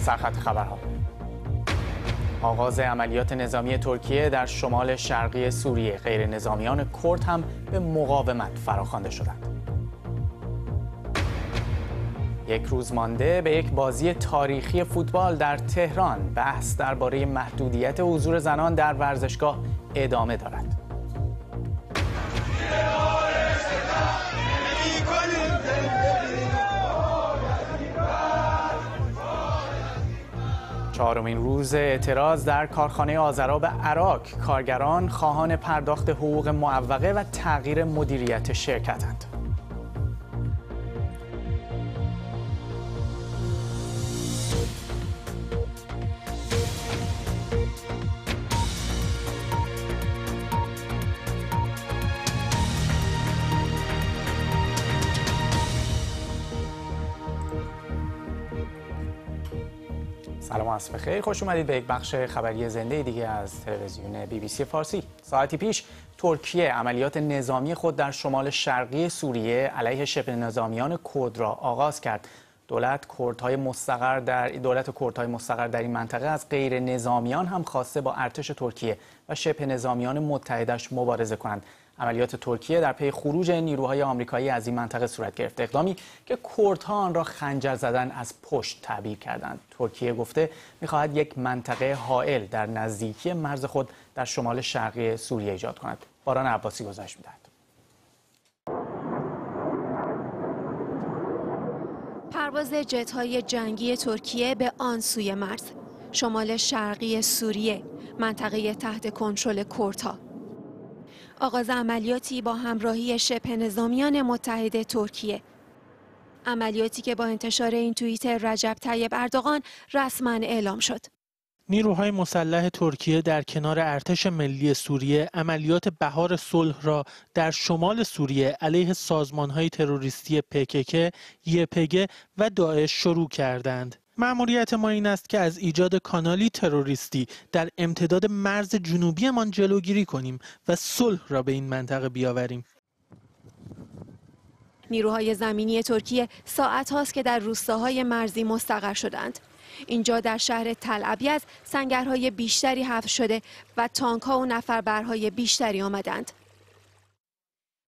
سرخط خبرها آغاز عملیات نظامی ترکیه در شمال شرقی سوریه غیر نظامیان کرد هم به مقاومت فراخوانده شدند. یک روز مانده به یک بازی تاریخی فوتبال در تهران بحث درباره محدودیت حضور زنان در ورزشگاه ادامه دارد. چهارمین روز اعتراض در کارخانه آذراب عراق کارگران خواهان پرداخت حقوق معوقه و تغییر مدیریت شرکتند. سلام عصر بخیر خوش اومدید به یک بخش خبری زنده دیگه از تلویزیون بی بی سی فارسی. ساعتی پیش ترکیه عملیات نظامی خود در شمال شرقی سوریه علیه شبه نظامیان کرد را آغاز کرد. دولت کردهای مستقر در دولت کردهای مستقر در این منطقه از غیر نظامیان هم خواسته با ارتش ترکیه و شبه نظامیان متحدش مبارزه کنند. عملیات ترکیه در پی خروج نیروهای آمریکایی از این منطقه صورت گرفت. اقدامی که کردها آن را خنجر زدن از پشت تعبیر کردند. ترکیه گفته می‌خواهد یک منطقه حائل در نزدیکی مرز خود در شمال شرقی سوریه ایجاد کند. باران عباسی گزارش می‌دهد. پرواز جت‌های جنگی ترکیه به آن سوی مرز شمال شرقی سوریه منطقه تحت کنترل کردها. آغاز عملیاتی با همراهی شبه نظامیان متحد ترکیه عملیاتی که با انتشار این توییت رجب طیب اردوغان رسما اعلام شد نیروهای مسلح ترکیه در کنار ارتش ملی سوریه عملیات بهار صلح را در شمال سوریه علیه سازمانهای تروریستی پکک، یپگ و داعش شروع کردند. مأموریت ما این است که از ایجاد کانالی تروریستی در امتداد مرز جنوبیمان جلوگیری کنیم و صلح را به این منطقه بیاوریم. نیروهای زمینی ترکیه ساعت هاست که در روستاهای مرزی مستقر شدند. اینجا در شهر تل ابیض سنگرهای بیشتری حفظ شده و تانک ها و نفربرهای بیشتری آمدند.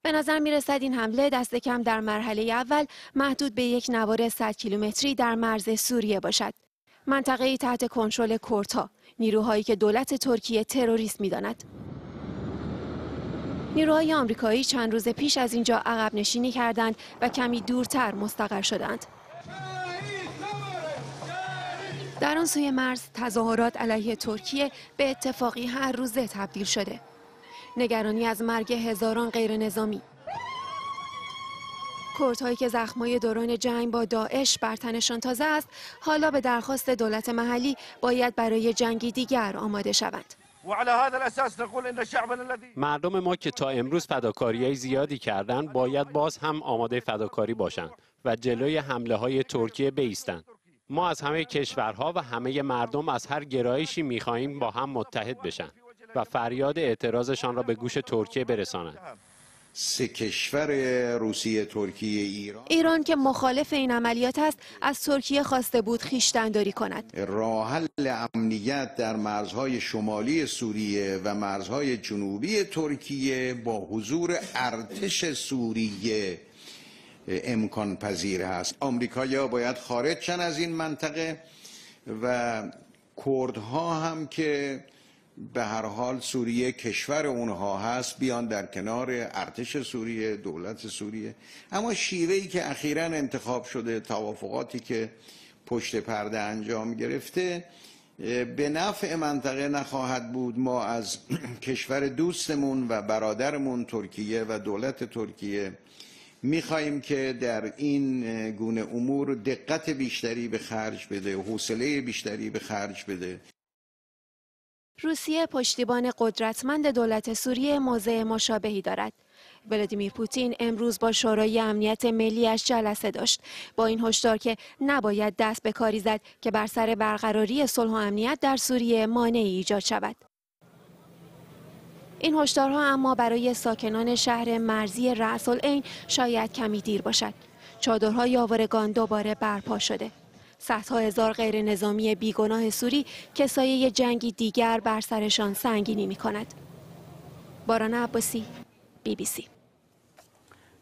به نظر می رسد این حمله دست کم در مرحله اول محدود به یک نوار 100 کیلومتری در مرز سوریه باشد. منطقه تحت کنترل کردها، نیروهایی که دولت ترکیه تروریست می داند. نیروهای آمریکایی چند روز پیش از اینجا عقب نشینی کردند و کمی دورتر مستقر شدند. در آن سوی مرز تظاهرات علیه ترکیه به اتفاقی هر روزه تبدیل شده. نگرانی از مرگ هزاران غیر نظامی کردهایی که زخمای دوران جنگ با داعش بر تنشان تازه است حالا به درخواست دولت محلی باید برای جنگی دیگر آماده شوند. مردم ما که تا امروز فداکاری زیادی کردند باید باز هم آماده فداکاری باشند و جلوی حمله های ترکیه بیستند. ما از همه کشورها و همه مردم از هر گرایشی می‌خواهیم با هم متحد بشن. و فریاد اعتراضشان را به گوش ترکیه برسانند سه کشور روسیه ترکیه ایران. ایران که مخالف این عملیات است از ترکیه خواسته بود خیشتنداری کند. راه حل امنیت در مرزهای شمالی سوریه و مرزهای جنوبی ترکیه با حضور ارتش سوریه امکان پذیر هست. آمریکایی‌ها باید خارج شن از این منطقه و کردها هم که به هر حال سوریه کشور اونها هست بیان در کنار ارتش سوریه دولت سوریه. اما شیوهی که اخیرا انتخاب شده توافقاتی که پشت پرده انجام گرفته به نفع منطقه نخواهد بود. ما از کشور دوستمون و برادرمون ترکیه و دولت ترکیه می‌خواهیم که در این گونه امور دقت بیشتری به خرج بده حوصله بیشتری به خرج بده. روسیه پشتیبان قدرتمند دولت سوریه موضع مشابهی دارد. ولادیمیر پوتین امروز با شورای امنیت ملیش جلسه داشت. با این هشدار که نباید دست به کاری زد که بر سر برقراری صلح و امنیت در سوریه مانعی ایجاد شود. این هشدارها اما برای ساکنان شهر مرزی رأس شاید کمی دیر باشد. چادرهای آوارگان دوباره برپا شده. صدها هزار غیر نظامی بیگناه سوری که سایه جنگی دیگر بر سرشان سنگینی می کند. باران عباسی بی بی سی.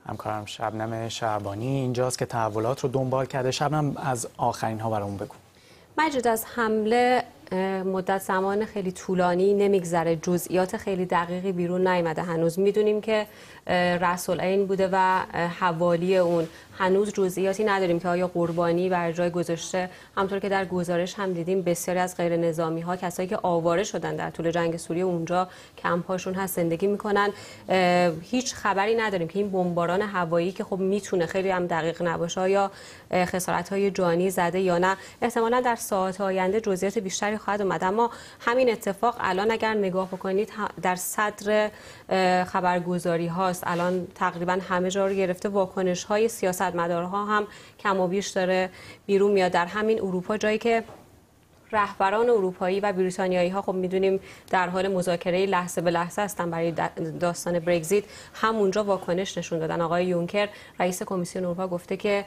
همکارم شبنم شعبانی اینجاست که تحولات رو دنبال کرده. شبنم از آخرین ها برامون بگو. مجید از حمله مدت زمان خیلی طولانی نمیگذره. جزئیات خیلی دقیقی بیرون نیامده. هنوز می‌دونیم که رسول این بوده و حوالی اون. هنوز جزئیاتی نداریم که آیا قربانی بر جای گذاشته. همطور که در گزارش هم دیدیم بسیاری از غیر نظامی ها کسایی که آواره شدن در طول جنگ سوریه اونجا کمپاشون هست زندگی می‌کنن. هیچ خبری نداریم که این بمباران هوایی که خب می‌تونه خیلی هم دقیق نباشه یا خسارت های جانی زده یا نه. احتمالا در ساعت آینده جزئیات بیشتری خواهد اومد. اما همین اتفاق الان اگر نگاه بکنید در صدر خبرگزاری هاست. الان تقریبا همه جا رو گرفته. واکنش های سیاستمدارها هم کم و بیش داره بیرون میاد. در همین اروپا جایی که رهبران اروپایی و بریتانیایی ها خب می‌دونیم در حال مذاکره لحظه به لحظه هستن برای داستان برگزیت. همونجا واکنش نشون دادن. آقای یونکر رئیس کمیسیون اروپا گفته که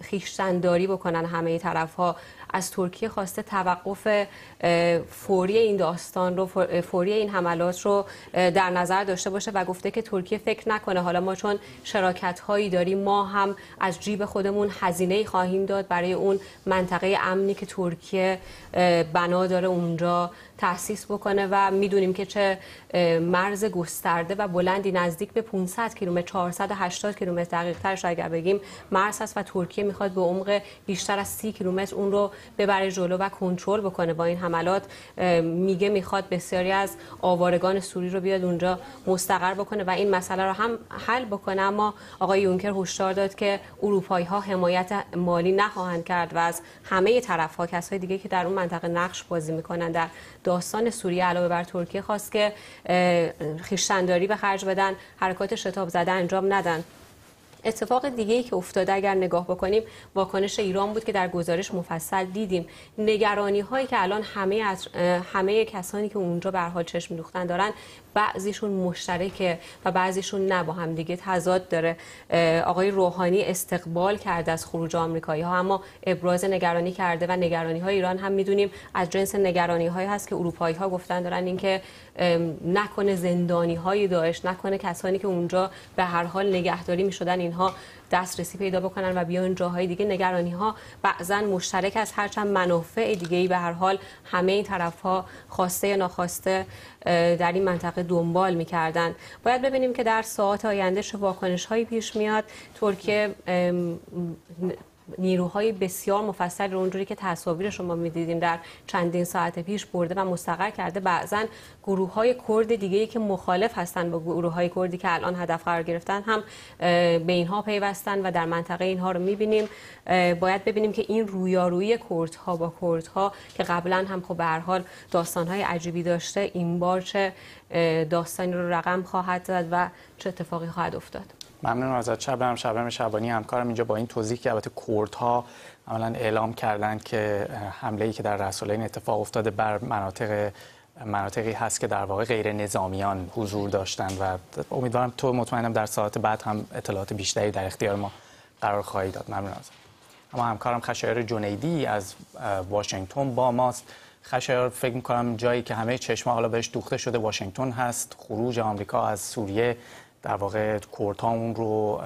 خیشتنداری بکنن همه طرف ها از ترکیه خواسته توقف فوری این داستان رو فوری این حملات رو در نظر داشته باشه و گفته که ترکیه فکر نکنه. حالا ما چون شراکت هایی داریم ما هم از جیب خودمون هزینه خواهیم داد برای اون منطقه امنی که ترکیه بنا داره اونجا. تاسیس بکنه و می‌دونیم که چه مرز گسترده و بلندی نزدیک به 500 کیلومتر 480 کیلومتر دقیق ترش اگر بگیم مرز هست و ترکیه می‌خواد به عمق بیشتر از 30 کیلومتر اون رو ببره جلو و کنترل بکنه با این حملات. میگه می‌خواد بسیاری از آوارگان سوری رو بیاد اونجا مستقر بکنه و این مسئله رو هم حل بکنه. اما آقای یونکر هشدار داد که اروپایی ها حمایت مالی نخواهند کرد و از همه طرف ها کسای دیگه که در اون منطقه نقش بازی می‌کنن در داستان سوریه علاوه بر ترکیه خواست که خیشتنداری به خرج بدن حرکات شتاب زده انجام ندن. اتفاق دیگه ای که افتاده اگر نگاه بکنیم واکنش ایران بود که در گزارش مفصل دیدیم. نگرانی هایی که الان همه همه کسانی که اونجا به حال چشم دوختن دارن بعضیشون مشترکه و بعضیشون نه با هم دیگه تضاد داره. آقای روحانی استقبال کرده از خروج آمریکایی ها اما ابراز نگرانی کرده و نگرانی های ایران هم می‌دونیم از جنس نگرانی هایی هست که اروپایی ها گفتن دارن اینکه نکنه زندانی های داعش نکنه کسانی که اونجا به هر حال نگهداری می‌شدن اینها دسترسی پیدا بکنن و بیان جاهای دیگه. نگرانی ها بعضا مشترک از هرچند منافع دیگه ای به هر حال همه این طرف ها خواسته یا ناخواسته در این منطقه دنبال می‌کردن. باید ببینیم که در ساعت آینده چه واکنش هایی پیش میاد. ترکیه نیروهای بسیار مفصل رو اونجوری که تصاویر شما می‌دیدیم در چندین ساعت پیش برده و مستقر کرده. بعضا گروه های کرد دیگه ای که مخالف هستن با گروه های کردی که الان هدف قرار گرفتن هم به اینها پیوستن و در منطقه اینها رو می‌بینیم. باید ببینیم که این رویارویی کردها با کردها که قبلا هم خب به هر حال داستان های عجیبی داشته این بار چه داستانی رو رقم خواهد زد و چه اتفاقی خواهد افتاد. ممنون ازت شبنم شبنم شبانی همکارم اینجا با این توضیح که البته کردها عملا اعلام کردند که حمله ای که در رسولین اتفاق افتاده بر مناطق مناطقی هست که در واقع غیر نظامیان حضور داشتند و امیدوارم تو مطمئنم در ساعت بعد هم اطلاعات بیشتری در اختیار ما قرار خواهی داد. ممنون ازت. اما همکارم خشایار جنیدی از واشنگتن با ماست. خشایار فکر می‌کنم جایی که همه چشما حالا بهش دوخته شده واشنگتن هست. خروج آمریکا از سوریه در واقع کورت اون رو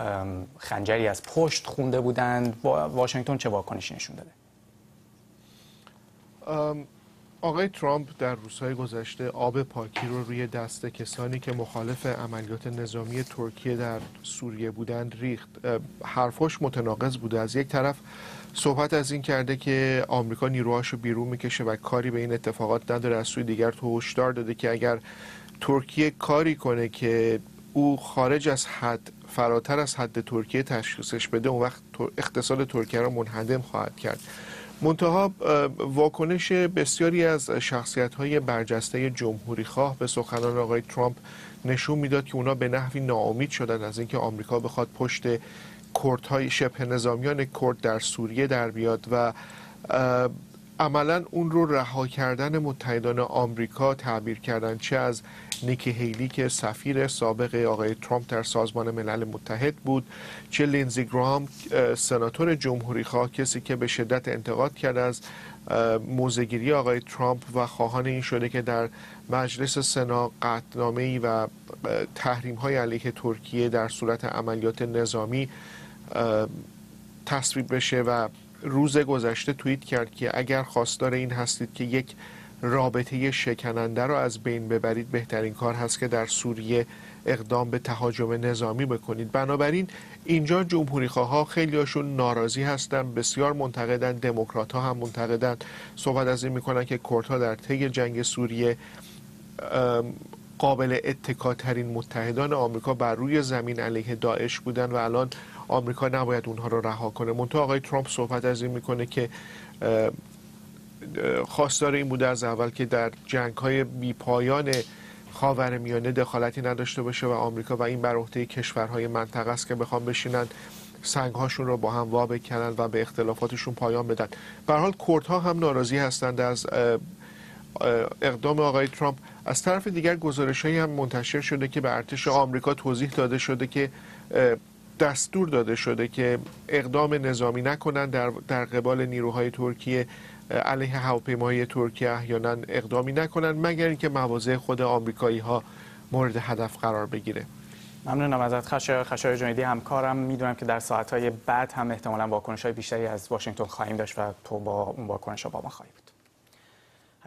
خنجری از پشت خونده بودند واشنگتن چه واکنشی نشون داده؟ آقای ترامپ در روزهای گذشته آب پاکی رو روی دست کسانی که مخالف عملیات نظامی ترکیه در سوریه بودند ریخت. حرفاش متناقض بوده. از یک طرف صحبت از این کرده که آمریکا نیروهاش رو بیرون می‌کشه و کاری به این اتفاقات نداره از سوی دیگر تو هشدار داده که اگر ترکیه کاری کنه که او خارج از حد فراتر از حد ترکیه تشخیصش بده اون وقت اقتصاد ترکیه را منهدم خواهد کرد. منتها واکنش بسیاری از شخصیت های برجسته جمهوری خواه به سخنان آقای ترامپ نشون می‌داد که اونا به نحوی ناامید شدن از اینکه آمریکا بخواد پشت کردهای شبه نظامیان کرد در سوریه در بیاد و عملا اون رو رها کردن متحدان آمریکا تعبیر کردن چه از نیکی هیلی که سفیر سابق آقای ترامپ در سازمان ملل متحد بود چه لینزی گرام سناتور جمهوری خواه کسی که به شدت انتقاد کرده از موزگیری آقای ترامپ و خواهان این شده که در مجلس سنا قطنامه و تحریم های علیه ترکیه در صورت عملیات نظامی تصویب بشه و روز گذشته توییت کرد که اگر خواستار این هستید که یک رابطه شکننده را از بین ببرید بهترین کار هست که در سوریه اقدام به تهاجم نظامی بکنید. بنابراین اینجا جمهوری خواه خیلی هاشون ناراضی هستن بسیار منتقدن دموکرات ها هم منتقدن. صحبت از این می‌کنن که کردها در طی جنگ سوریه قابل اتکاترین متحدان آمریکا بر روی زمین علیه داعش بودن و الان آمریکا نباید اونها رو رها کنه. منتها آقای ترامپ صحبت از این می‌کنه که خواستار این بوده از اول که در جنگ های بی پایان خاور میانه دخالتی نداشته باشه و آمریکا و این بر عهده کشورهای منطقه است که بخوام بشینن سنگ هاشون رو با هم وا بکنن و به اختلافاتشون پایان بدن. به حال کردها هم ناراضی هستند از اقدام آقای ترامپ. از طرف دیگر گزارش هم منتشر شده که به ارتش آمریکا توضیح داده شده که دستور داده شده که اقدام نظامی نکنند در, در قبال نیروهای ترکیه علیه هواپیماهای ترکیه احیانا اقدامی نکنند مگر اینکه مواضع خود آمریکایی ها مورد هدف قرار بگیره. ممنونم ازت. خشای خشای جنیدی همکارم. می‌دونم که در ساعتهای بعد هم احتمالا واکنش های بیشتری از واشنگتن خواهیم داشت و تو با اون واکنش ها با ما خواهی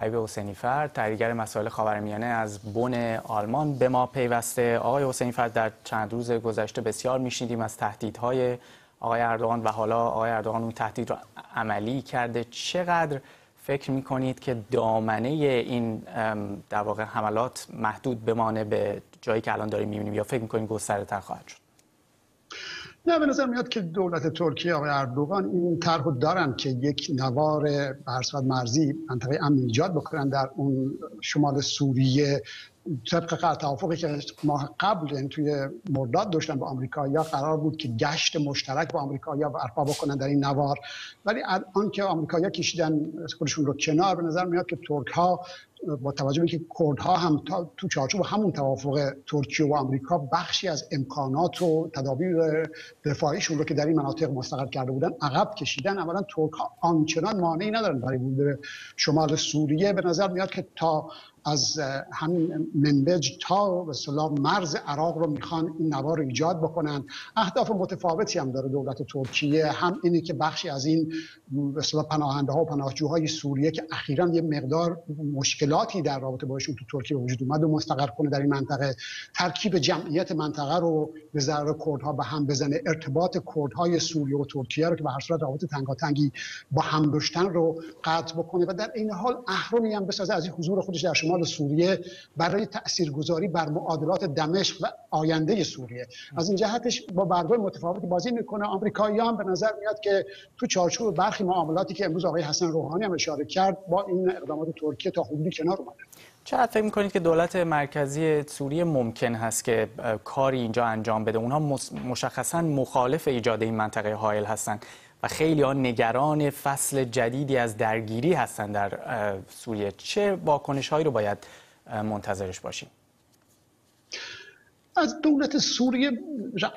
حبیب حسینی فرد تحلیلگر مسائل خاورمیانه از بن آلمان به ما پیوسته. آقای حسینی فرد در چند روز گذشته بسیار میشنیدیم از تهدیدهای آقای اردوغان و حالا آقای اردوغان اون تهدید رو عملی کرده. چقدر فکر می‌کنید که دامنه این در واقع حملات محدود بمانه به جایی که الان داریم می‌بینیم یا فکر می‌کنید گسترده خواهد شد؟ نه به نظر میاد که دولت ترکیه آقای اردوغان این طرح دارن که یک نوار برصد مرزی منطقه امن ایجاد بکنن در اون شمال سوریه. طبق قرار توافقی که ماه قبل توی مرداد داشتن با آمریکایی‌ها قرار بود که گشت مشترک با آمریکایی‌ها برپا بکنن در این نوار. ولی الان که آمریکایی‌ها کشیدن خودشون رو کنار به نظر میاد که ترک ها با توجه به که کردها هم تو چارچوب همون توافق ترکیه و آمریکا بخشی از امکانات و تدابیر دفاعیشون رو که در این مناطق مستقر کرده بودن عقب کشیدن. اولا ترک ها آنچنان مانعی ندارن برای ورود شمال سوریه. به نظر میاد که تا از همین منبج تا به مرز عراق رو می‌خوان این نوار رو ایجاد بکنن. اهداف متفاوتی هم داره دولت ترکیه. هم اینه که بخشی از این به پناهنده ها و پناهجوهای سوریه که اخیرا یه مقدار مشکلاتی در رابطه باشون تو ترکیه وجود اومد و مستقر کنه در این منطقه. ترکیب جمعیت منطقه رو به ضرر کردها به هم بزنه. ارتباط کردهای سوریه و ترکیه رو که به هر صورت رابطه تنگاتنگی با هم داشتن رو قطع بکنه و در این حال اهرمی هم بسازه از این حضور خودش در شمال سوریه برای تاثیرگذاری بر معادلات دمشق و آینده سوریه. از این جهتش با برگای متفاوتی بازی می‌کنه. آمریکاییان به نظر میاد که تو چارچوب برخی معاملاتی که امروز آقای حسن روحانی هم اشاره کرد با این اقدامات ترکیه تا حدودی کنار اومده. چقدر فکر می‌کنید که دولت مرکزی سوریه ممکن هست که کاری اینجا انجام بده؟ اونها مشخصا مخالف ایجاد این منطقه حائل هستند و خیلی ها نگران فصل جدیدی از درگیری هستند در سوریه. چه واکنش هایی رو باید منتظرش باشیم؟ از دولت سوریه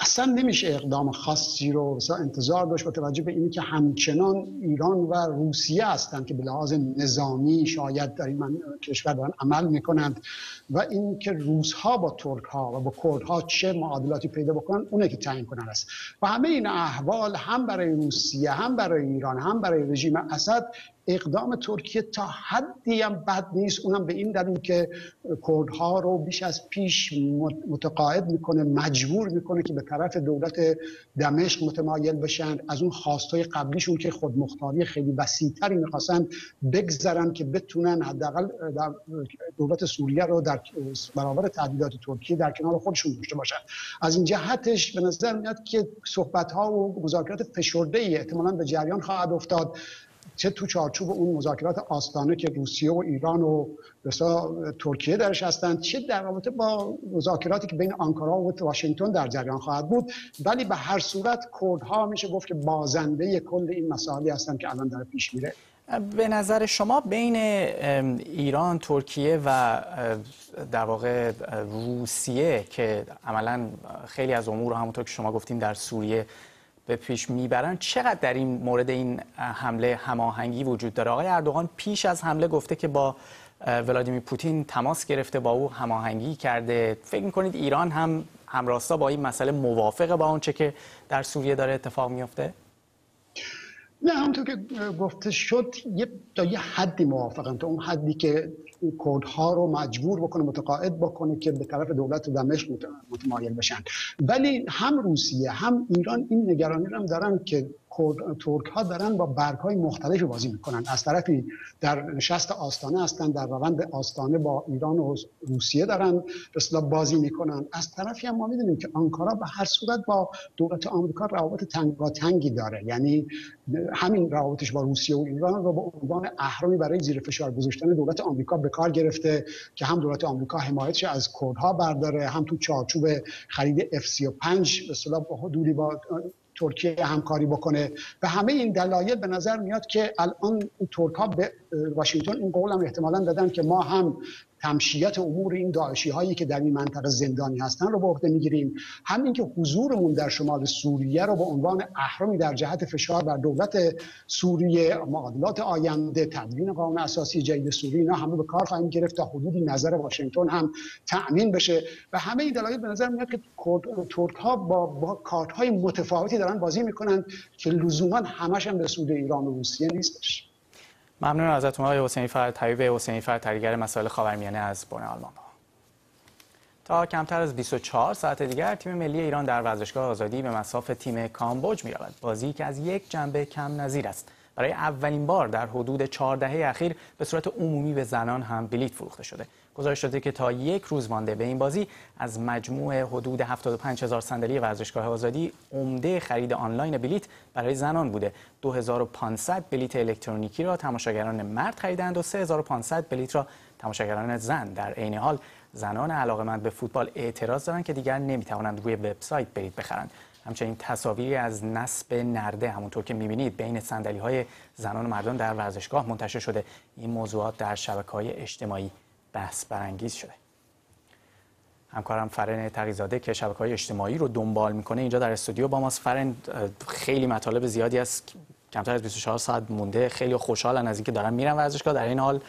اصلا نمیشه اقدام خاصی رو انتظار داشت با توجه به اینی که همچنان ایران و روسیه هستند که به لحاظ نظامی شاید در این کشور دارن عمل می‌کنند و این که روزها با ترک ها و با کرد ها چه معادلاتی پیدا بکنن اونه که تعیین کنن است. و همه این احوال هم برای روسیه هم برای ایران هم برای رژیم اسد اقدام ترکیه تا حدی هم بد نیست. اونم به این دلیل که کردها رو بیش از پیش متقاعد می‌کنه مجبور می‌کنه که به طرف دولت دمشق متمایل بشن. از اون خواستای قبلیشون که خودمختاری خیلی وسیعتری می‌خواستن بگذرن که بتونن حداقل دولت سوریه رو در برابر تهدیدات ترکیه در کنار خودشون داشته باشن. از این جهتش به نظر میاد که صحبت ها و مذاکرات فشرده ای احتمالاً به جریان خواهد افتاد. چه تو چارچوب اون مذاکرات آستانه که روسیه و ایران و ترکیه درش هستند چه در رابطه با مذاکراتی که بین آنکارا و واشنگتن در جریان خواهد بود. ولی به هر صورت کردها میشه گفت که بازنده کل این مسائلی هستند که الان در پیش میره. به نظر شما بین ایران، ترکیه و در واقع روسیه که عملا خیلی از امور همونطور که شما گفتیم در سوریه به پیش می‌برن. چقدر در این مورد این حمله هماهنگی وجود داره؟ آقای اردوغان پیش از حمله گفته که با ولادیمیر پوتین تماس گرفته با او هماهنگی کرده. فکر می‌کنید ایران هم همراستا با این مسئله موافقه با آنچه که در سوریه داره اتفاق میفته نه همونطور که گفته شد یه تا یه حدی موافقن تا اون حدی که کردها رو مجبور بکنه متقاعد بکنه که به طرف دولت دمشق متمایل بشن. ولی هم روسیه هم ایران این نگرانی رو هم دارن که ترک ها دارن با برگ های مختلفی بازی می‌کنن. از طرفی در نشست آستانه هستن در روند آستانه با ایران و روسیه دارن به بازی می‌کنن. از طرفی هم ما می‌دونیم که آنکارا به هر صورت با دولت آمریکا روابط تنگاتنگی داره. یعنی همین روابطش با روسیه و ایران رو به عنوان اهرامی برای زیر فشار گذاشتن دولت آمریکا به کار گرفته که هم دولت آمریکا حمایتش از کردها برداره هم تو چارچوب خرید F35 به اصطلاح حدودی با ترکیه همکاری بکنه. و همه این دلایل به نظر میاد که الان ترک ها به واشنگتن این قول هم احتمالا دادن که ما هم تمشیت امور این داعشی هایی که در این منطقه زندانی هستن رو به عهده می‌گیریم. همین که حضورمون در شمال سوریه رو به عنوان اهرامی در جهت فشار بر دولت سوریه معادلات آینده تدوین قانون اساسی جدید سوریه اینا همه به کار خواهیم گرفت تا حدودی نظر واشنگتن هم تأمین بشه. و همه این دلایل به نظر میاد که ترک ها با, با کارت های متفاوتی دارن بازی می‌کنن که لزوما همش هم به سود ایران و روسیه نیستش. ممنون ازتون آقای حسینی فرد طبیب حسینی فرد تریگر مسائل خاورمیانه از بن آلمان. تا کمتر از 24 ساعت دیگر تیم ملی ایران در ورزشگاه آزادی به مساف تیم کامبوج می‌رود. بازی که از یک جنبه کم نظیر است. برای اولین بار در حدود 4 دهه اخیر به صورت عمومی به زنان هم بلیت فروخته شده. گزارش شده که تا یک روز مانده به این بازی از مجموع حدود 75 هزار صندلی ورزشگاه آزادی عمده خرید آنلاین بلیت برای زنان بوده. 2500 بلیت الکترونیکی را تماشاگران مرد خریدند و 3500 بلیت را تماشاگران زن. در عین حال زنان علاقمند به فوتبال اعتراض دارند که دیگر نمی‌توانند روی وبسایت بلیت بخرند. همچنین تصاویری از نصب نرده همونطور که می‌بینید بین صندلی های زنان و مردان در ورزشگاه منتشر شده. این موضوعات در شبکه های اجتماعی بحث برانگیز شده. همکارم فرن تقیزاده که شبکه های اجتماعی رو دنبال می‌کنه اینجا در استودیو با ماست. فرن خیلی مطالب زیادی است کمتر از 24 ساعت مونده. خیلی خوشحالن از اینکه دارن میرن ورزشگاه. در این حال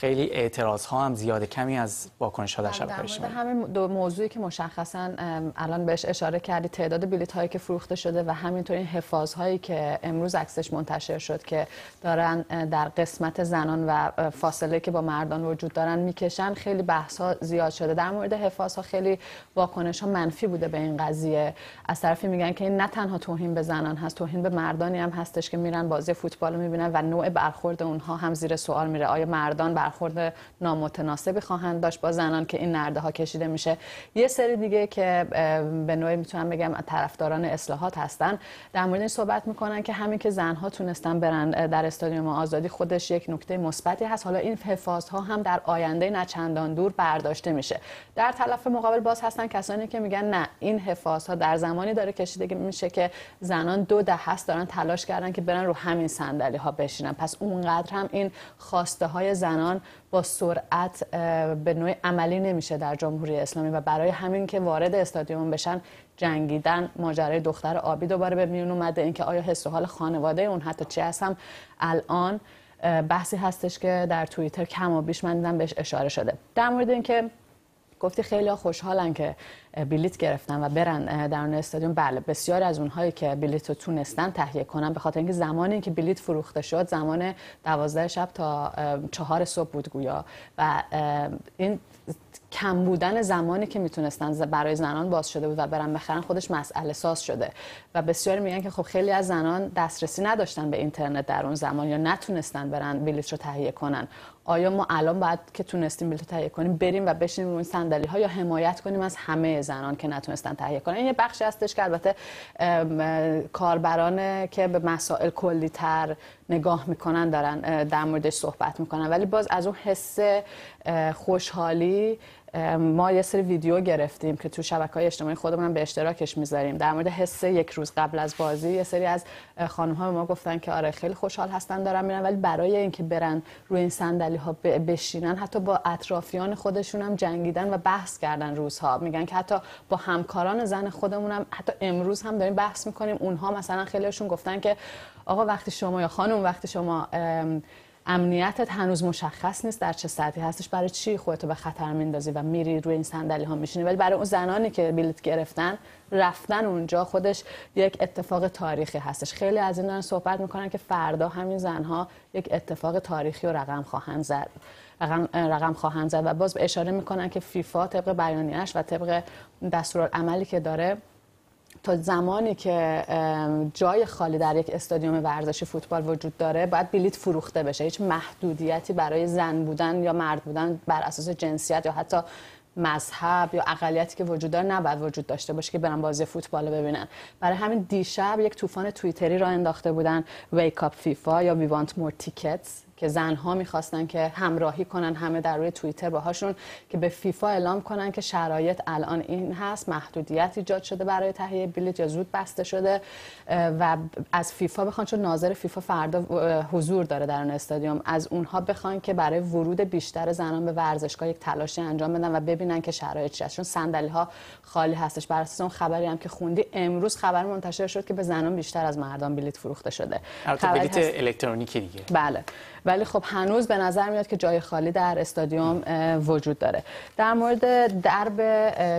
خیلی اعتراض ها هم زیاد کمی از واکنش ها در شبکه اجتماعی. همین دو موضوعی که مشخصا الان بهش اشاره کردی تعداد بلیط هایی که فروخته شده و همینطور این حفاظ هایی که امروز عکسش منتشر شد که دارن در قسمت زنان و فاصله که با مردان وجود دارن می‌کشن خیلی بحث ها زیاد شده. در مورد حفاظ ها خیلی واکنش ها منفی بوده به این قضیه. از طرفی میگن که این نه تنها توهین به زنان هست توهین به مردانی هم هستش که میرن بازی فوتبال می‌بینن و نوع برخورد اونها هم زیر سوال میره. آیا مردان برخورد نامتناسبی خواهند داشت با زنان که این نرده ها کشیده میشه. یه سری دیگه که به نوعی می‌تونم بگم طرفداران اصلاحات هستن در مورد این صحبت می‌کنن که همین که زنها تونستن برن در استادیوم آزادی خودش یک نکته مثبتی هست. حالا این حفاظ ها هم در آینده نه چندان دور برداشته میشه. در طرف مقابل باز هستن کسانی که میگن نه این حفاظ ها در زمانی داره کشیده میشه که زنان دو ده هست دارن تلاش کردن که برن رو همین صندلی ها بشینن. پس اونقدر هم این خواسته های زنان با سرعت به نوع عملی نمیشه در جمهوری اسلامی و برای همین که وارد استادیوم بشن جنگیدن ماجرای دختر آبی دوباره به میون اومده. اینکه آیا حس و حال خانواده اون حتی چه هست هم الان بحثی هستش که در توییتر کم و بیش من دیدم بهش اشاره شده. در مورد اینکه گفتی خیلی خوشحالن که بلیت گرفتن و برن در اون استادیوم. بله بسیار از اونهایی که بلیت رو تونستن تهیه کنن به خاطر اینکه زمانی که بلیت فروخته شد زمان دوازده شب تا چهار صبح بود گویا. و این کم بودن زمانی که می‌تونستن برای زنان باز شده بود و برن بخرن خودش مسئله ساز شده. و بسیاری میگن که خب خیلی از زنان دسترسی نداشتن به اینترنت در اون زمان یا نتونستن برن بلیت رو تهیه کنن. آیا ما الان باید که تونستیم بلیط تهیه کنیم بریم و بشینیم روی صندلی ها یا حمایت کنیم از همه زنان که نتونستن تهیه کنن؟ این یه بخشی هستش که البته کاربران که به مسائل کلی تر نگاه می‌کنن دارن در موردش صحبت می‌کنن. ولی باز از اون حس خوشحالی ما یه سری ویدیو گرفتیم که تو شبکه های اجتماعی خودمون به اشتراکش می‌ذاریم. در مورد حس یک روز قبل از بازی یه سری از خانم ها به ما گفتن که آره خیلی خوشحال هستن دارن میرن. ولی برای اینکه برن روی این صندلی ها بشینن حتی با اطرافیان خودشون هم جنگیدن و بحث کردن روزها. میگن که حتی با همکاران زن خودمون هم حتی امروز هم داریم بحث می‌کنیم. اونها مثلا خیلیشون گفتن که آقا وقتی شما یا خانم وقتی شما امنیتت هنوز مشخص نیست در چه سطحی هستش. برای چی خودتو به خطر میندازی و میری روی این صندلی ها میشینی؟ ولی برای اون زنانی که بلیت گرفتن رفتن اونجا خودش یک اتفاق تاریخی هستش. خیلی از این دارن صحبت می‌کنن که فردا همین زنها یک اتفاق تاریخی و رقم خواهند زد. رقم, رقم خواهند زد و باز اشاره می‌کنن که فیفا طبق بیانیه‌اش و طبق دستورالعملی که داره تا زمانی که جای خالی در یک استادیوم ورزشی فوتبال وجود داره باید بلیت فروخته بشه. هیچ محدودیتی برای زن بودن یا مرد بودن بر اساس جنسیت یا حتی مذهب یا اقلیتی که وجود داره نباید وجود داشته باشه که برن بازی فوتبال ببینن. برای همین دیشب یک طوفان توییتری را انداخته بودن ویک اپ فیفا یا وی وانت مور تیکتس که زنها می‌خواستن که همراهی کنن همه در روی توییتر باهاشون که به فیفا اعلام کنن که شرایط الان این هست محدودیت ایجاد شده برای تهیه بلیت یا زود بسته شده و از فیفا بخوان چون ناظر فیفا فردا حضور داره در اون استادیوم از اونها بخوان که برای ورود بیشتر زنان به ورزشگاه یک تلاشی انجام بدن و ببینن که شرایط چی چون صندلی ها خالی هستش. بر اساس اون خبری هم که خوندی امروز خبر منتشر شد که به زنان بیشتر از مردان بلیت فروخته شده. بلیت الکترونیکی دیگه. بله. ولی خب هنوز به نظر میاد که جای خالی در استادیوم وجود داره. در مورد درب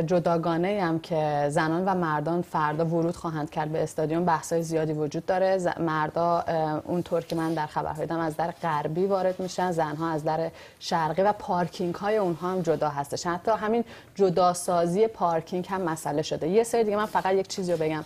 جداگانه هم که زنان و مردان فردا ورود خواهند کرد به استادیوم بحثای زیادی وجود داره. مردا اونطور که من در خبر دیدم از در غربی وارد میشن زنها از در شرقی و پارکینگ های اونها هم جدا هستش. حتی همین جداسازی پارکینگ هم مسئله شده. یه سری دیگه من فقط یک چیزی رو بگم.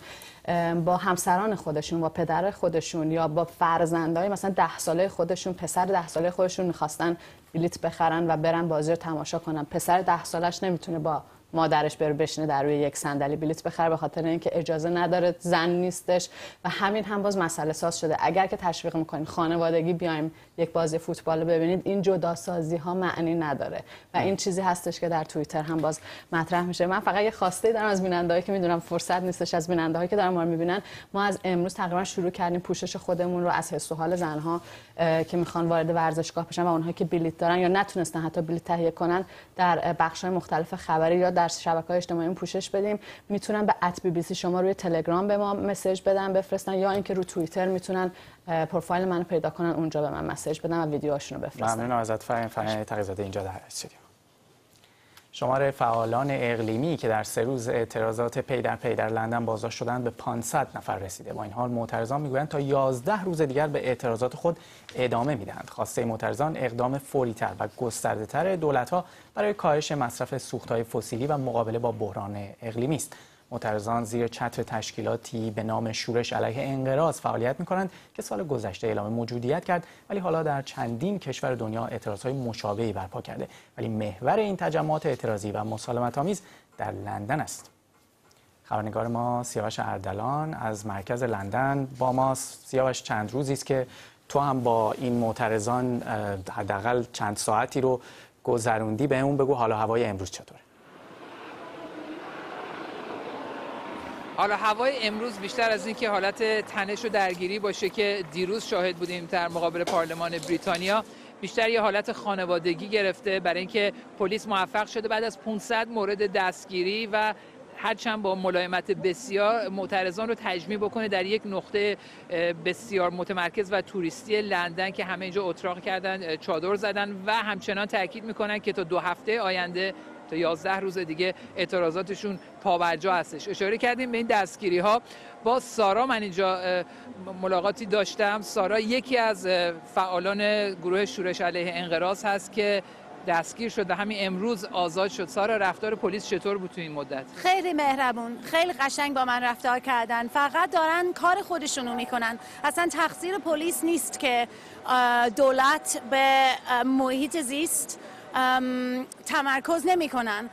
با همسران خودشون با پدر خودشون یا با فرزندای مثلا ده ساله خودشون پسر ده ساله خودشون می‌خواستن بلیت بخرن و برن بازی رو تماشا کنن. پسر ده سالش نمی‌تونه با مادرش بره بشینه در روی یک صندلی بلیت بخره به خاطر اینکه اجازه نداره زن نیستش و همین هم باز مسئله ساز شده. اگر که تشویق می‌کنیم خانوادگی بیایم یک بازی فوتبال رو ببینید این جدا سازی ها معنی نداره و این چیزی هستش که در توییتر هم باز مطرح میشه. من فقط یه خواسته دارم از بینندهایی که می‌دونم فرصت نیستش از بینندهایی که دارن ما رو می‌بینن. ما از امروز تقریبا شروع کردیم پوشش خودمون رو از حس و حال زنها که می‌خوان وارد ورزشگاه بشن و اونها که بلیت دارن یا نتونستن حتی بلیت تهیه کنن در بخش مختلف خبری یا در شبکه های اجتماعی پوشش بدیم. می‌تونن به at BBC شما روی تلگرام به ما message بدن بفرستن یا اینکه رو توییتر می‌تونن پروفایل منو پیدا کنن اونجا به من message بدن و ویدیوهاشون رو بفرستن. ممنون ازت فرین فرین تقیزاده اینجا در استودیو شمار فعالان اقلیمی که در سه روز اعتراضات پی در پی در لندن بازداشت شدند به 500 نفر رسیده. با این حال معترضان می‌گویند تا 11 روز دیگر به اعتراضات خود ادامه می‌دهند. خواسته معترضان اقدام فوریتر و گسترده‌تر دولت‌ها برای کاهش مصرف سوختهای فسیلی و مقابله با بحران اقلیمی است. معترضان زیر چتر تشکیلاتی به نام شورش علیه انقراض فعالیت می کنند که سال گذشته اعلام موجودیت کرد ولی حالا در چندین کشور دنیا اعتراضهای مشابهی برپا کرده. ولی محور این تجمعات اعتراضی و مسالمت آمیز در لندن است. خبرنگار ما سیاوش اردلان از مرکز لندن با ما. سیاوش چند روزی است که تو هم با این معترضان حداقل چند ساعتی رو گذروندی. به اون بگو حالا هوای امروز چطوره؟ حالا هوای امروز بیشتر از اینکه حالت تنش و درگیری باشه که دیروز شاهد بودیم در مقابل پارلمان بریتانیا بیشتر یه حالت خانوادگی گرفته. برای اینکه پلیس موفق شده بعد از 500 مورد دستگیری و هرچند با ملایمت بسیار معترضان رو تجمیع بکنه در یک نقطه بسیار متمرکز و توریستی لندن که همه اینجا اتراق کردن چادر زدن و همچنان تاکید می‌کنن که تا دو هفته آینده تا 11 روز دیگه اعتراضاتشون پابرجا هستش. اشاره کردیم به این دستگیری ها با سارا من اینجا ملاقاتی داشتم. سارا یکی از فعالان گروه شورش علیه انقراض هست که دستگیر شد و همین امروز آزاد شد. سارا رفتار پلیس چطور بود تو این مدت؟ خیلی مهربون. خیلی قشنگ با من رفتار کردن. فقط دارن کار خودشونو می‌کنن. اصلا تقصیر پلیس نیست که دولت به محیط زیست تمرکز نمی‌کنن.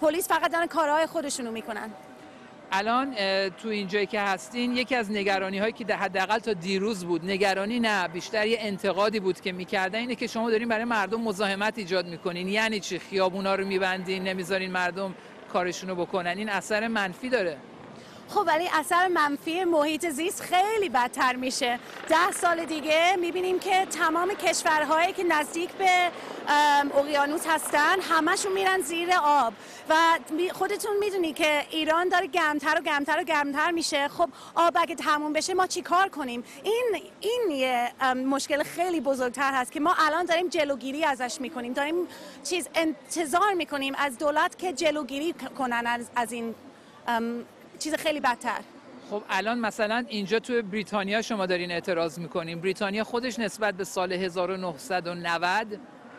پلیس فقط دارن کارهای خودشونو می‌کنن. الان تو اینجایی که هستین یکی از نگرانی هایی که حداقل تا دیروز بود نگرانی نه بیشتر یه انتقادی بود که می‌کردن اینه که شما دارین برای مردم مزاحمت ایجاد می‌کنین. یعنی چی؟ خیابونا رو میبندین نمی‌ذارین مردم کارشونو بکنن. این اثر منفی داره. خب ولی اثر منفی محیط زیست خیلی بدتر میشه. ده سال دیگه می‌بینیم که تمام کشورهایی که نزدیک به اقیانوس هستن همشون میرن زیر آب. و خودتون می‌دونی که ایران داره گرمتر و گرمتر و گرمتر میشه. خب آب اگه تموم بشه ما چی کار کنیم؟ این این یه مشکل خیلی بزرگتر هست که ما الان داریم جلوگیری ازش می‌کنیم. داریم چیز انتظار می‌کنیم از دولت که جلوگیری کنن از این چیز خیلی بدتر. خب الان مثلا اینجا تو بریتانیا شما دارین اعتراض می‌کنین. بریتانیا خودش نسبت به سال 1990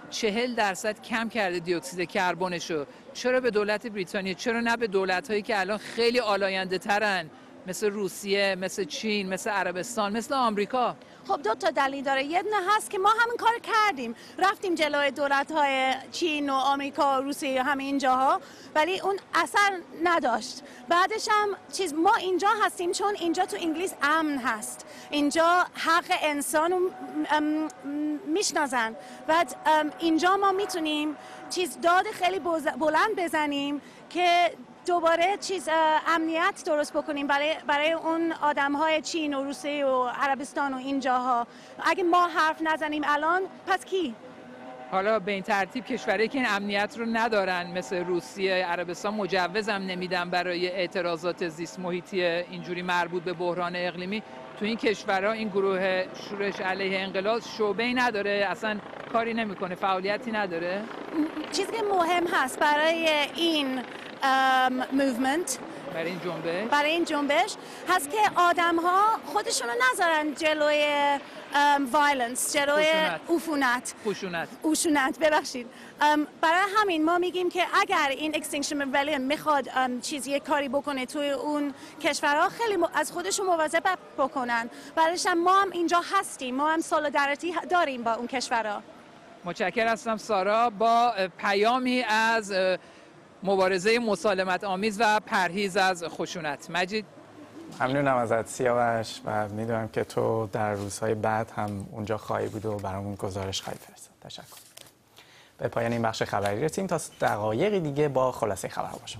چهل درصد کم کرده دیوکسید کربنشو. چرا به دولت بریتانیا؟ چرا نه به دولت هایی که الان خیلی آلاینده ترن مثل روسیه مثل چین مثل عربستان مثل آمریکا. خب دو تا دلیل داره. یه نه هست که ما همین کار کردیم. رفتیم جلوی دولت های چین و آمریکا و روسیه همه این جاها ولی اون اثر نداشت. بعدش هم چیز ما اینجا هستیم چون اینجا تو انگلیس امن هست. اینجا حق انسان رو می‌شناسن. و اینجا ما می‌تونیم چیز داد خیلی بلند بزنیم که دوباره چیز امنیت درست بکنیم برای برای اون آدم های چین و روسیه و عربستان و این جاها. اگه ما حرف نزنیم الان پس کی؟ حالا به این ترتیب کشوری که این امنیت رو ندارن مثل روسیه عربستان مجوزم نمیدن برای اعتراضات زیست محیطی اینجوری مربوط به بحران اقلیمی. تو این کشورها این گروه شورش علیه انقلاب شعبه ای نداره اصلا کاری نمی‌کنه فعالیتی نداره. چیزی که مهم هست برای این movement برای این جنبش؟ برای این جنبش. هست که آدم ها خودشونو نذارن جلوی violence جلوی عفونت. خشونت خشونت ببخشید. برای همین ما میگیم که اگر این Extinction Rebellion می‌خواد چیزی کاری بکنه توی اون کشورها خیلی از خودشون مواظبت بکنن. برایش ما هم اینجا هستیم. ما هم solidarity داریم با اون کشورها. متشکر هستم سارا. با پیامی از مبارزه مسالمت آمیز و پرهیز از خشونت. مجید. ممنونم ازت سیاوش و می‌دونم که تو در روزهای بعد هم اونجا خواهی بود و برامون گزارش خواهی فرستاد. تشکر. به پایان این بخش خبری رسیم تا دقایقی دیگه با خلاصه خبر باشم